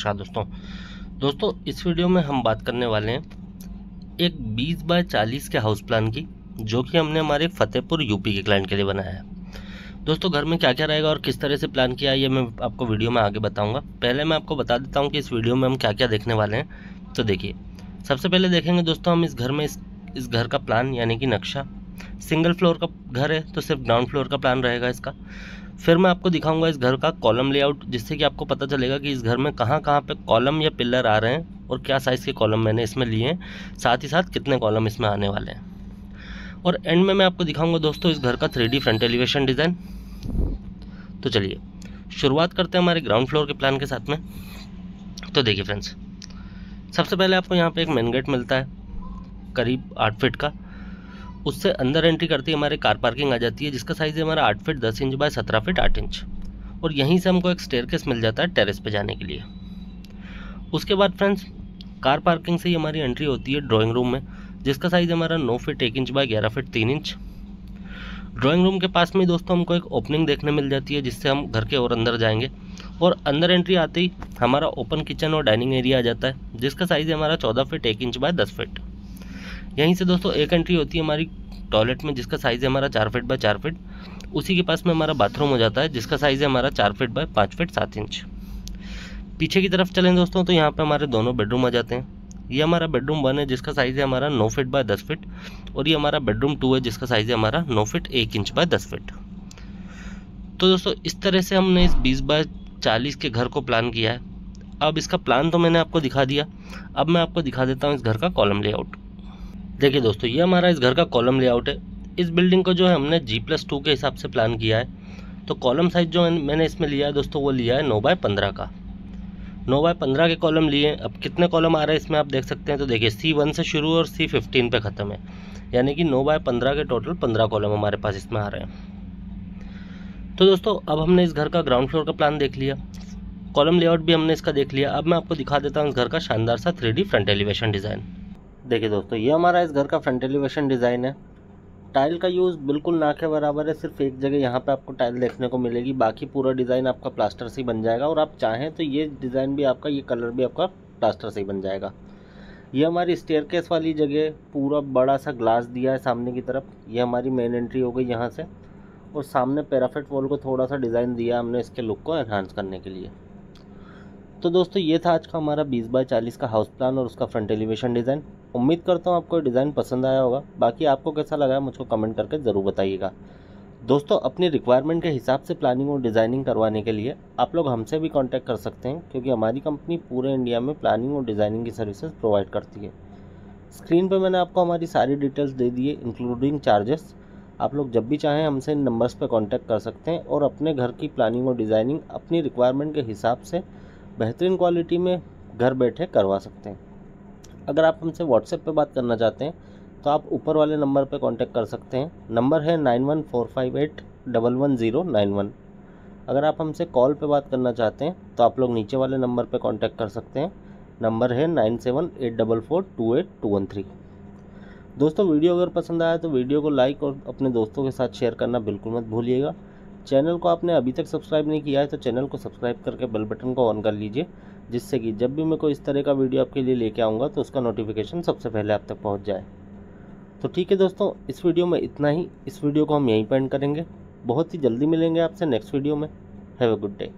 नमस्कार दोस्तों। दोस्तों इस वीडियो में हम बात करने वाले हैं एक 20 बाय 40 के हाउस प्लान की जो कि हमने हमारे फतेहपुर यूपी के क्लाइंट के लिए बनाया है। दोस्तों घर में क्या क्या रहेगा और किस तरह से प्लान किया है ये मैं आपको वीडियो में आगे बताऊँगा। पहले मैं आपको बता देता हूँ कि इस वीडियो में हम क्या क्या देखने वाले हैं। तो देखिए सबसे पहले देखेंगे दोस्तों हम इस घर में इस, इस घर का प्लान यानी कि नक्शा। सिंगल फ्लोर का घर है तो सिर्फ़ ग्राउंड फ्लोर का प्लान रहेगा इसका। फिर मैं आपको दिखाऊँगा इस घर का कॉलम लेआउट जिससे कि आपको पता चलेगा कि इस घर में कहाँ कहाँ पे कॉलम या पिलर आ रहे हैं और क्या साइज़ के कॉलम मैंने इसमें लिए हैं, साथ ही साथ कितने कॉलम इसमें आने वाले हैं। और एंड में मैं आपको दिखाऊँगा दोस्तों इस घर का थ्री फ्रंट एलिवेशन डिज़ाइन तो चलिए, शुरुआत करते हैं हमारे ग्राउंड फ्लोर के प्लान के साथ में। तो देखिए फ्रेंड्स सबसे पहले आपको यहाँ पे एक मेन गेट मिलता है, करीब आठ फीट का। उससे अंदर एंट्री करती है, हमारे कार पार्किंग आ जाती है, जिसका साइज़ है हमारा आठ फीट दस इंच बाय सत्रह फीट आठ इंच और यहीं से हमको एक स्टेयर मिल जाता है टेरेस पे जाने के लिए. उसके बाद फ्रेंड्स कार पार्किंग से ही हमारी एंट्री होती है ड्राइंग रूम में, जिसका साइज़ हमारा नौ फीट एक इंच बाय ग्यारह फीट तीन इंच ड्राइंग रूम के पास में दोस्तों हमको एक ओपनिंग देखने मिल जाती है, जिससे हम घर के और अंदर जाएँगे. और अंदर एंट्री आते ही हमारा ओपन किचन और डाइनिंग एरिया आ जाता है, जिसका साइज़ है हमारा चौदह फीट एक इंच बाय दस फीट यहीं से दोस्तों, एक एंट्री होती है हमारी टॉयलेट में, जिसका साइज़ है हमारा चार फीट बाय चार फीट उसी के पास में हमारा बाथरूम हो जाता है, जिसका साइज़ है हमारा चार फीट बाय पाँच फीट सात इंच पीछे की तरफ़ चलें दोस्तों तो यहाँ पर हमारे दोनों बेडरूम आ जाते हैं. ये हमारा बेडरूम वन है, जिसका साइज़ है हमारा नौ फीट बाय दस फीट और ये हमारा बेडरूम टू है, जिसका साइज़ है हमारा नौ फीट एक इंच बाय दस फीट तो दोस्तों, इस तरह से हमने इस बीस बाय चालीस के घर को प्लान किया है. अब इसका प्लान तो मैंने आपको दिखा दिया. अब मैं आपको दिखा देता हूँ इस घर का कॉलम लेआउट देखिए दोस्तों, ये हमारा इस घर का कॉलम लेआउट है। इस बिल्डिंग को जो है हमने जी प्लस टू के हिसाब से प्लान किया है। तो कॉलम साइज़ जो मैंने इसमें लिया है दोस्तों, वो लिया है नौ बाय पंद्रह का। नौ बाय पंद्रह के कॉलम लिए अब कितने कॉलम आ रहे हैं इसमें आप देख सकते हैं। तो देखिए सी वन से शुरू और सी फिफ्टीन पे ख़त्म है। यानी कि नौ बाय पंद्रह के टोटल पंद्रह कॉलम हमारे पास इसमें आ रहे हैं। तो दोस्तों, अब हमने इस घर का ग्राउंड फ्लोर का प्लान देख लिया। कॉलम लेआउट भी हमने इसका देख लिया। अब मैं आपको दिखा देता हूँ इस घर का शानदार सा थ्री फ्रंट एलिवेशन डिज़ाइन देखिए दोस्तों, ये हमारा इस घर का फ्रंट एलिवेशन डिज़ाइन है। टाइल का यूज़ बिल्कुल ना के बराबर है, सिर्फ़ एक जगह यहाँ पे आपको टाइल देखने को मिलेगी, बाकी पूरा डिज़ाइन आपका प्लास्टर से ही बन जाएगा और आप चाहें तो ये डिज़ाइन भी आपका, ये कलर भी आपका प्लास्टर से ही बन जाएगा। ये हमारी स्टेयर वाली जगह, पूरा बड़ा सा ग्लास दिया है सामने की तरफ़, ये हमारी मेन एंट्री हो गई यहाँ से। और सामने पैराफिट वॉल को थोड़ा सा डिज़ाइन दिया हमने इसके लुक को एनहांस करने के लिए। तो दोस्तों, ये था आज का हमारा 20 बाय 40 का हाउस प्लान और उसका फ्रंट एलिवेशन डिज़ाइन उम्मीद करता हूँ आपको डिज़ाइन पसंद आया होगा। बाकी आपको कैसा लगा मुझको कमेंट करके ज़रूर बताइएगा। दोस्तों, अपनी रिक्वायरमेंट के हिसाब से प्लानिंग और डिज़ाइनिंग करवाने के लिए आप लोग हमसे भी कांटेक्ट कर सकते हैं, क्योंकि हमारी कंपनी पूरे इंडिया में प्लानिंग और डिज़ाइनिंग की सर्विसेज़ प्रोवाइड करती है। स्क्रीन पर मैंने आपको हमारी सारी डिटेल्स दे दी है इंक्लूडिंग चार्जेस आप लोग जब भी चाहें हमसे इन नंबर्स पर कॉन्टैक्ट कर सकते हैं और अपने घर की प्लानिंग और डिज़ाइनिंग अपनी रिक्वायरमेंट के हिसाब से बेहतरीन क्वालिटी में घर बैठे करवा सकते हैं। अगर आप हमसे व्हाट्सएप पे बात करना चाहते हैं तो आप ऊपर वाले नंबर पे कांटेक्ट कर सकते हैं। नंबर है nine one four five eight double one zero nine one. अगर आप हमसे कॉल पे बात करना चाहते हैं तो आप लोग नीचे वाले नंबर पे कांटेक्ट कर सकते हैं। नंबर है nine seven eight double four two eight two one three. दोस्तों, वीडियो अगर पसंद आया तो वीडियो को लाइक और अपने दोस्तों के साथ शेयर करना बिल्कुल मत भूलिएगा। चैनल को आपने अभी तक सब्सक्राइब नहीं किया है तो चैनल को सब्सक्राइब करके बेल बटन को ऑन कर लीजिए। जिससे कि जब भी मैं कोई इस तरह का वीडियो आपके लिए लेके आऊँगा तो उसका नोटिफिकेशन सबसे पहले आप तक पहुँच जाए। तो ठीक है दोस्तों, इस वीडियो में इतना ही। इस वीडियो को हम यहीं पर एंड करेंगे। बहुत ही जल्दी मिलेंगे आपसे नेक्स्ट वीडियो में। Have a good day